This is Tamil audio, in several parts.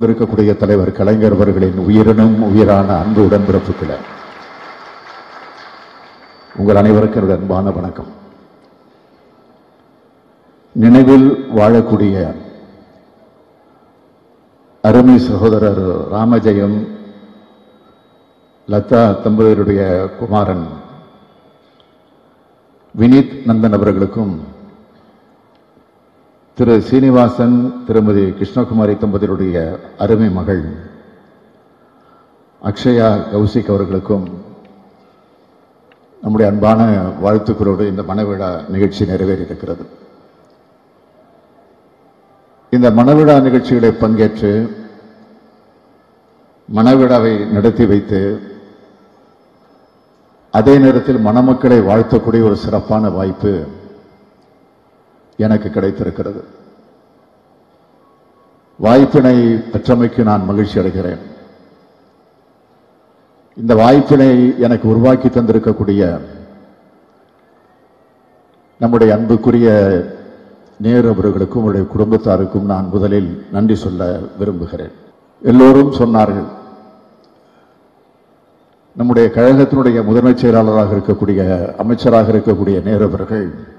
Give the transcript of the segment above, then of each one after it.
இருக்கக்கூடிய தலைவர் கலைஞர் அவர்களின் உயிரினும் உயிரான அன்பு உடன்பிறப்புகளை உங்கள் அனைவருக்கும் அன்பான வணக்கம். நினைவில் வாழக்கூடிய அருமை சகோதரர் ராமஜெயம் லதா தம்பதியருடைய குமாரன் வினீத் நந்தன் அவர்களுக்கும் திரு சீனிவாசன் திருமதி கிருஷ்ணகுமாரி தம்பதியருடைய அருமை மகள் அக்ஷயா கௌசிக் அவர்களுக்கும் நம்முடைய அன்பான வாழ்த்துக்களோடு இந்த மனவிழா நிகழ்ச்சி நிறைவேறியிருக்கிறது. இந்த மணவிழா நிகழ்ச்சிகளை பங்கேற்று மணவிழாவை நடத்தி வைத்து அதே நேரத்தில் மணமக்களை வாழ்த்தக்கூடிய ஒரு சிறப்பான வாய்ப்பு எனக்கு கிடைத்திருக்கிறது. வாய்ப்பினை பெற்றமைக்கு நான் மகிழ்ச்சி அடைகிறேன். இந்த வாய்ப்பினை எனக்கு உருவாக்கி தந்திருக்கக்கூடிய நம்முடைய அன்புக்குரிய நேரு அவர்களுக்கும் அவருடைய குடும்பத்தாருக்கும் நான் முதலில் நன்றி சொல்ல விரும்புகிறேன். எல்லோரும் சொன்னார்கள் நம்முடைய கழகத்தினுடைய முதன்மைச் செயலாளராக இருக்கக்கூடிய அமைச்சராக இருக்கக்கூடிய நேரு அவர்கள்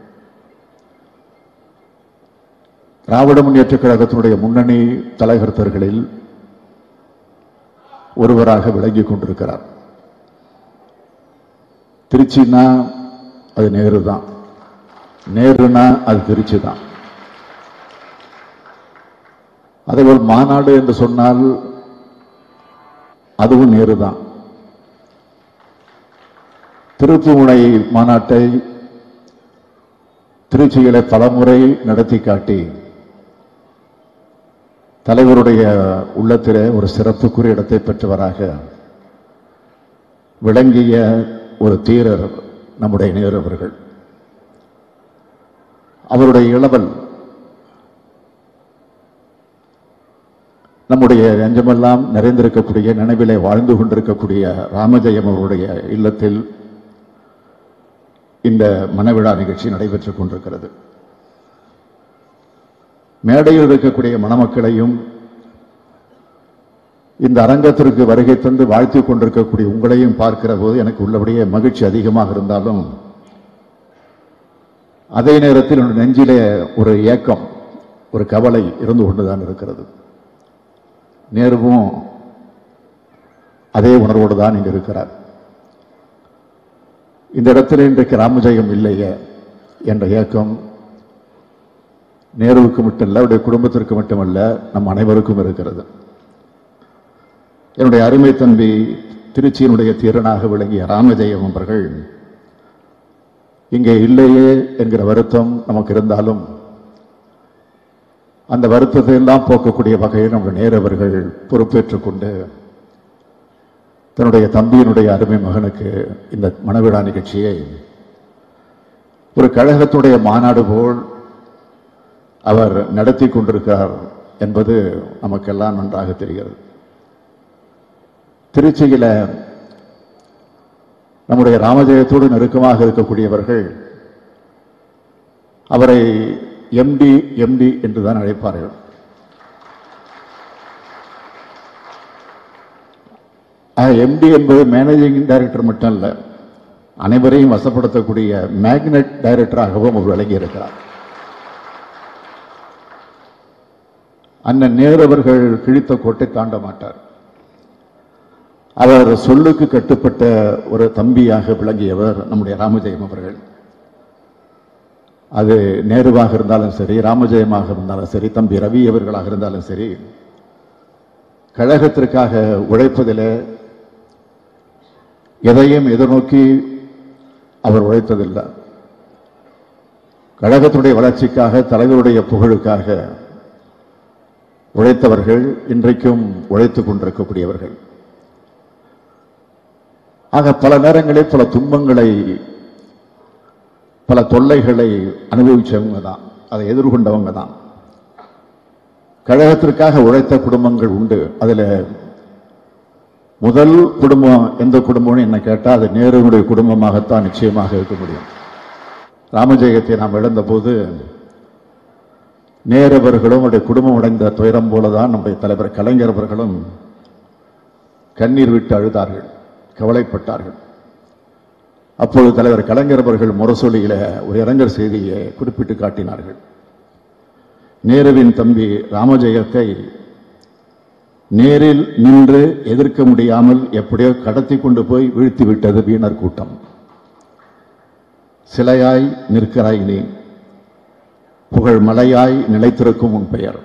திராவிட முன்னேற்ற கழகத்தினுடைய முன்னணி தலைகர்த்தர்களில் ஒருவராக விளங்கி கொண்டிருக்கிறார். திருச்சின்னா அது நேரு தான் நேருனா அது திருச்சி தான் அதேபோல் மாநாடு என்று சொன்னால் அதுவும் நேரு தான் திருப்புமுனை மாநாட்டை திருச்சியிலே பலமுறை நடத்தி காட்டி தலைவருடைய உள்ளத்திலே ஒரு சிறப்புக்குரிய இடத்தை பெற்றவராக விளங்கிய ஒரு தீரர் நம்முடைய நேரு அவர்கள். அவருடைய இளவல் நம்முடைய நெஞ்சமெல்லாம் நிறைந்திருக்கக்கூடிய நினைவிலே வாழ்ந்து கொண்டிருக்கக்கூடிய ராமஜெயம் அவருடைய இல்லத்தில் இந்த மனவிழா நிகழ்ச்சி நடைபெற்றுக் கொண்டிருக்கிறது. மேடையில் இருக்கக்கூடிய மணமக்களையும் இந்த அரங்கத்திற்கு வருகை தந்து வாழ்த்திக் கொண்டிருக்கக்கூடிய உங்களையும் பார்க்கிற போது எனக்கு உள்ளபடியே மகிழ்ச்சி அதிகமாக இருந்தாலும் அதே நேரத்தில் நெஞ்சிலே ஒரு ஏக்கம் ஒரு கவலை இருந்து கொண்டுதான் இருக்கிறது. நேருவும் அதே உணர்வோடு தான் இங்கு இருக்கிறார். இந்த இடத்துல இன்றைக்கு ராமஜெயம் இல்லையே என்ற ஏக்கம் நேருவுக்கு மட்டுமல்ல அவருடைய குடும்பத்திற்கு மட்டுமல்ல நம் அனைவருக்கும் இருக்கிறது. என்னுடைய அருமை தம்பி திருச்சியினுடைய தீரனாக விளங்கிய ராமஜெயம் அவர்கள் இங்கே இல்லையே என்கிற வருத்தம் நமக்கு இருந்தாலும் அந்த வருத்தத்தை எல்லாம் போக்கக்கூடிய வகையில் நம்முடைய நேரவர்கள் பொறுப்பேற்றுக் கொண்டு தன்னுடைய தம்பியினுடைய அருமை மகனுக்கு இந்த மனவிழா நிகழ்ச்சியை ஒரு கழகத்துடைய மாநாடு போல் அவர் நடத்தி கொண்டிருக்கிறார் என்பது நமக்கெல்லாம் நன்றாக தெரிகிறது. திருச்சியில நம்முடைய ராமஜெயத்தோடு நெருக்கமாக இருக்கக்கூடியவர்கள் அவரை எம்டி எம்டி என்றுதான் அழைப்பார்கள். எம்டி என்பது மேனேஜிங் டைரக்டர் மட்டும் இல்ல அனைவரையும் வசப்படுத்தக்கூடிய மேக்னெட் டைரக்டராகவும் அவர் இருக்கிறார் அண்ணன் நேரவர்கள் கிழித்த கோட்டை தாண்ட மாட்டார். அவர் சொல்லுக்கு கட்டுப்பட்ட ஒரு தம்பியாக விளங்கியவர் நம்முடைய ராமஜெயம் அவர்கள். அது நேருவாக இருந்தாலும் சரி ராமஜெயமாக இருந்தாலும் சரி தம்பி ரவி அவர்களாக இருந்தாலும் சரி கழகத்திற்காக உழைப்பதில் எதையும் எதிர்நோக்கி அவர் உழைத்ததில்லை. கழகத்துடைய வளர்ச்சிக்காக தலைவருடைய புகழுக்காக உழைத்தவர்கள் இன்றைக்கும் உழைத்துக் கொண்டிருக்கக்கூடியவர்கள். ஆக பல நேரங்களில் பல துன்பங்களை பல தொல்லைகளை அனுபவிச்சவங்க தான் அதை எதிர்கொண்டவங்க தான் கழகத்திற்காக உழைத்த குடும்பங்கள் உண்டு. அதுல முதல் குடும்பம் எந்த குடும்பம்னு என்ன கேட்டால் அது நேருடைய குடும்பமாகத்தான் நிச்சயமாக இருக்க முடியும். ராமஜெயத்தை நாம் இழந்தபோது போது நேரவர்களும் அவருடைய குடும்பம் அடைந்த துயரம் போலதான் நம்முடைய தலைவர் கலைஞரவர்களும் கண்ணீர் விட்டு அழுதார்கள் கவலைப்பட்டார்கள். அப்பொழுது தலைவர் கலைஞர் அவர்கள் முரசொலியில ஒரு இளைஞர் செய்தியை குறிப்பிட்டு காட்டினார்கள். நேருவின் தம்பி ராமஜெயத்தை நேரில் நின்று எதிர்க்க முடியாமல் எப்படியோ கடத்தி கொண்டு போய் வீழ்த்தி விட்டது வீணர் கூட்டம். சிலையாய் நிற்கிறாய் நீ. புகழ் மலையாய் நிலைத்திருக்கும் உன் பெயர்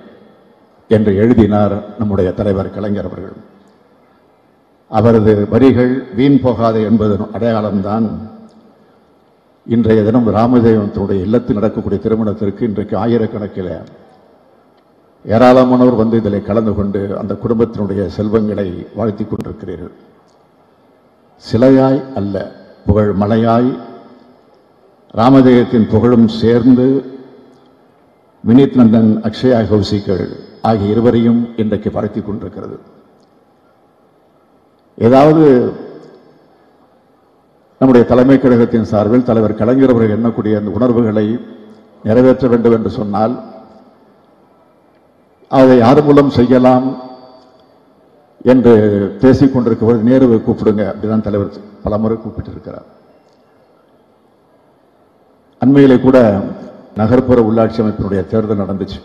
என்று எழுதினார் நம்முடைய தலைவர் கலைஞர் அவர்கள். அவரது வரிகள் வீண் போகாது என்பதன் அடையாளம்தான் இன்றைய தினம் ராமதேவத்தினுடைய இல்லத்தில் நடக்கக்கூடிய திருமணத்திற்கு இன்றைக்கு ஆயிரக்கணக்கில் ஏராளமானோர் வந்து இதில் கலந்து கொண்டு அந்த குடும்பத்தினுடைய செல்வங்களை வாழ்த்திக் கொண்டிருக்கிறீர்கள். சிலையாய் அல்ல புகழ் மலையாய் ராமதேயத்தின் புகழும் சேர்ந்து வினீத் நந்தன் அக்ஷயா கௌசிகள் ஆகிய இருவரையும் இன்றைக்கு பரத்தி கொண்டிருக்கிறது. ஏதாவது நம்முடைய தலைமை கழகத்தின் சார்பில் தலைவர் கலைஞர் அவர்கள் எண்ணக்கூடிய அந்த உணர்வுகளை நிறைவேற்ற வேண்டும் என்று சொன்னால் அதை யார் மூலம் செய்யலாம் என்று பேசிக் கொண்டிருக்கிறவர் நேருவை கூப்பிடுங்க அப்படிதான் தலைவர் பலமுறை கூப்பிட்டிருக்கிறார். அண்மையிலே கூட நகர்ப்புற உள்ளாட்சி அமைப்பினுடைய தேர்தல் நடந்துச்சு.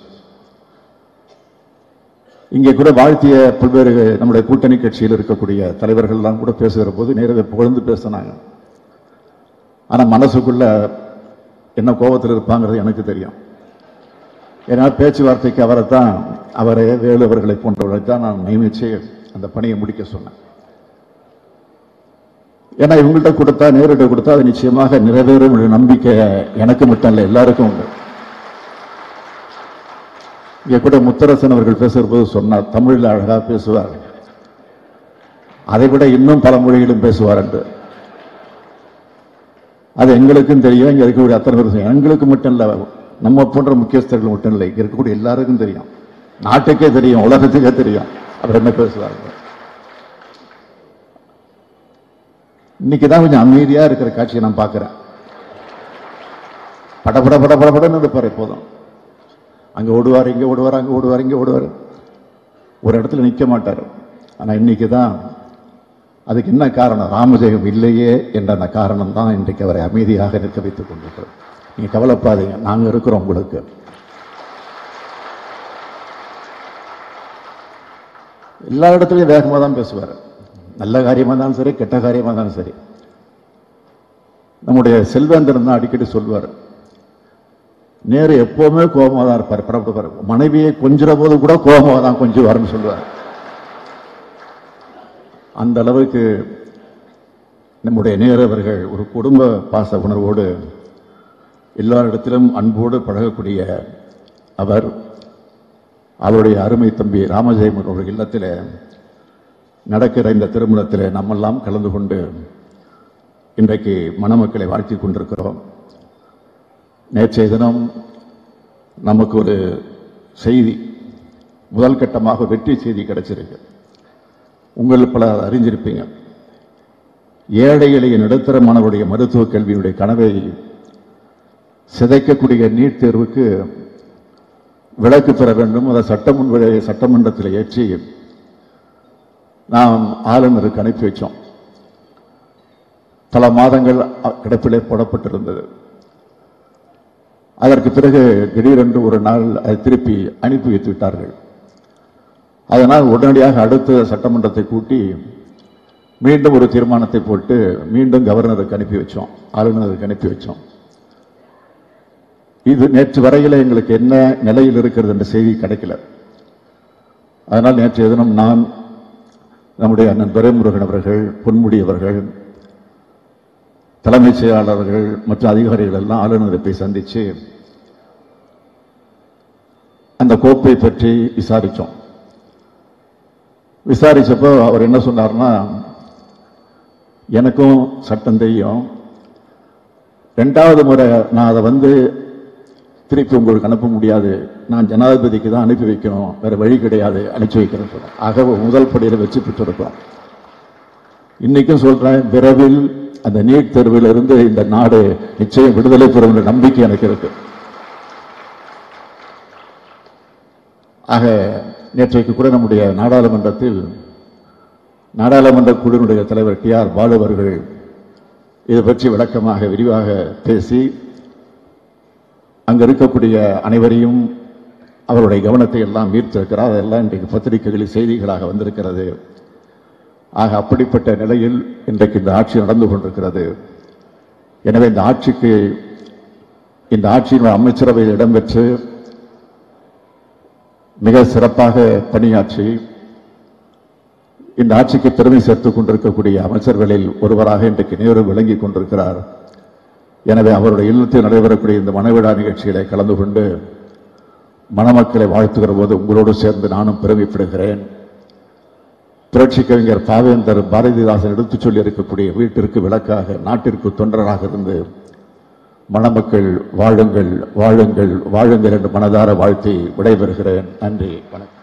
இங்கே கூட வாழ்த்திய பல்வேறு நம்முடைய கூட்டணி கட்சியில் இருக்கக்கூடிய தலைவர்கள்லாம் கூட பேசுகிற போது நேரவே புகழ்ந்து பேசினாங்க. ஆனால் மனசுக்குள்ள என்ன கோபத்தில் இருப்பாங்கிறது எனக்கு தெரியும். ஏன்னா பேச்சுவார்த்தைக்கு அவரை தான் அவரை வேலு அவர்களை போன்றவர்களை தான் நான் நியமிச்சு அந்த பணியை முடிக்க சொன்னேன். ஏன்னா இவங்கள்ட்ட கொடுத்தா நேரிட்ட கொடுத்தா அது நிச்சயமாக நிறைவேறும் நம்பிக்கை எனக்கு மட்டும் இல்லை எல்லாருக்கும் உண்டு. இங்க கூட முத்தரசன் அவர்கள் பேசுகிற போது சொன்னார் தமிழில் அழகா பேசுவார். அதை விட இன்னும் பல மொழிகளும் பேசுவார் என்று. அது எங்களுக்கும் தெரியும் இங்க இருக்கக்கூடிய அத்தனை பேரும் எங்களுக்கு மட்டும் இல்ல நம்ம போன்ற முக்கியஸ்தர்கள் மட்டும் இல்லை இங்க இருக்கக்கூடிய எல்லாருக்கும் தெரியும். நாட்டுக்கே தெரியும் உலகத்துக்கே தெரியும். அவர் என்ன பேசுவார்கள் இன்னைக்கு தான் கொஞ்சம் அமைதியாக இருக்கிற காட்சியை நான் பார்க்குறேன். படபட படபடன்னு இருப்பார் எப்போதும். அங்கே ஓடுவார் இங்கே ஓடுவார் அங்கே ஓடுவார் இங்கே ஓடுவார். ஒரு இடத்துல நிற்க மாட்டார். ஆனால் இன்னைக்கு தான் அதுக்கு என்ன காரணம்? ராமஜெயம் இல்லையே என்ற அந்த காரணம் தான் இன்றைக்கு அவரை அமைதியாக நிற்க வைத்துக் கொண்டிருக்கிறோம் நீங்கள் கவலைப்படாதீங்க. நாங்கள் இருக்கிறோம் உங்களுக்கு. எல்லா இடத்துலையும் வேகமாக தான் பேசுவார். நல்ல காரியமாக இருந்தாலும் சரி கெட்ட காரியமாக இருந்தாலும் சரி. நம்முடைய செல்வேந்தர் தான் அடிக்கடி சொல்வார். நேரு எப்போவுமே கோபமாக தான் இருப்பார். பரப்படுவார் மனைவியை கொஞ்சிற போது கூட கோபமாக தான் கொஞ்சுவார்னு சொல்லுவார் அந்த அளவுக்கு நம்முடைய நேரவர்கள் ஒரு குடும்ப பாச உணர்வோடு எல்லாரிடத்திலும் அன்போடு பழகக்கூடிய அவர் அவருடைய அருமை தம்பி ராமஜெயமன் அவர்கள் இல்லத்தில் நடக்கிற இந்த திருமணத்தில் நம்மெல்லாம் கலந்து கொண்டு இன்றைக்கு மணமக்களை வாழ்த்தி கொண்டிருக்கிறோம். நேற்றைய தினம் நமக்கு ஒரு செய்தி முதல் கட்டமாக வெற்றி செய்தி கிடைச்சிருக்கு. உங்கள் பல அறிஞ்சிருப்பீங்க. ஏழை எளிய நடுத்தர மாணவருடைய மருத்துவ கல்வியுடைய கனவை சிதைக்கக்கூடிய நீட் தேர்வுக்கு விலக்கு பெற வேண்டும். அதை சட்டமுன் சட்டமன்றத்தில் ஏற்றி நாம் ஆளுநருக்கு அனுப்பி வச்சோம். பல மாதங்கள் அ- கிடப்பிலே போடப்பட்டிருந்தது. அதற்கு பிறகு திடீரென்று ஒரு நாள் அதை திருப்பி அனுப்பி வைத்து விட்டார்கள். அதனால் உடனடியாக அடுத்த சட்டமன்றத்தை கூட்டி மீண்டும் ஒரு தீர்மானத்தை போட்டு மீண்டும் கவர்னருக்கு அனுப்பி வச்சோம். ஆளுநருக்கு அனுப்பி வச்சோம். இது நேற்று வரையில் எங்களுக்கு என்ன நிலையில் இருக்கிறது என்ற செய்தி கிடைக்கல. அதனால் நேற்றைய தினம் நான் நம்முடைய அண்ணன் துரைமுருகன் அவர்கள் பொன்முடி அவர்கள் தலைமைச் செயலாளர்கள் மற்ற அதிகாரிகள் எல்லாம் ஆளுநரை போய் சந்தித்து அந்த கோப்பை பற்றி விசாரித்தோம் விசாரித்தப்போ அவர் என்ன சொன்னார்னா எனக்கும் சட்டம் தெரியும். ரெண்டாவது முறை நான் அதை வந்து திருப்பி உங்களுக்கு அனுப்ப முடியாது. நான் ஜனாதிபதிக்கு தான் அனுப்பி வைக்கணும். வேற வழி கிடையாது. அனுப்பி வைக்கிறேன். சொன்னேன் ஆக முதல் படியில் வச்சு பெற்றிருக்கிறோம் இன்னைக்கும் சொல்றேன் விரைவில் அந்த நீட் தேர்விலிருந்து இந்த நாடு நிச்சயம் விடுதலை பெறும் என்ற நம்பிக்கை எனக்கு இருக்கு. ஆக நேற்றைக்கு கூட நம்முடைய நாடாளுமன்றத்தில் நாடாளுமன்ற குழுவினுடைய தலைவர் டி ஆர் பாலு அவர்கள் இது பற்றி விளக்கமாக விரிவாக பேசி அங்க இருக்கக்கூடிய அனைவரையும் அவருடைய கவனத்தை எல்லாம் ஈர்த்திருக்கிறார். அதெல்லாம் இன்றைக்கு பத்திரிகைகளில் செய்திகளாக வந்திருக்கிறது. ஆக அப்படிப்பட்ட நிலையில் இன்றைக்கு இந்த ஆட்சி நடந்து கொண்டிருக்கிறது. எனவே இந்த ஆட்சிக்கு இந்த ஆட்சியின் அமைச்சரவையில் இடம்பெற்று மிக சிறப்பாக பணியாற்றி இந்த ஆட்சிக்கு பெருமை சேர்த்துக் கொண்டிருக்கக்கூடிய அமைச்சர்களில் ஒருவராக இன்றைக்கு நேரு விளங்கி கொண்டிருக்கிறார். எனவே அவருடைய இல்லத்தில் நடைபெறக்கூடிய இந்த மனவிழா நிகழ்ச்சிகளை கலந்து கொண்டு மணமக்களை வாழ்த்துகிற போது உங்களோடு சேர்ந்து நானும் பெருமைப்படுகிறேன். புரட்சி கவிஞர் பாவேந்தர் பாரதிதாசன் எடுத்துச் சொல்லி இருக்கக்கூடிய வீட்டிற்கு விளக்காக நாட்டிற்கு தொண்டராக இருந்து மணமக்கள் வாழுங்கள் வாழுங்கள் வாழுங்கள் என்று மனதார வாழ்த்தி விடைபெறுகிறேன். நன்றி வணக்கம்.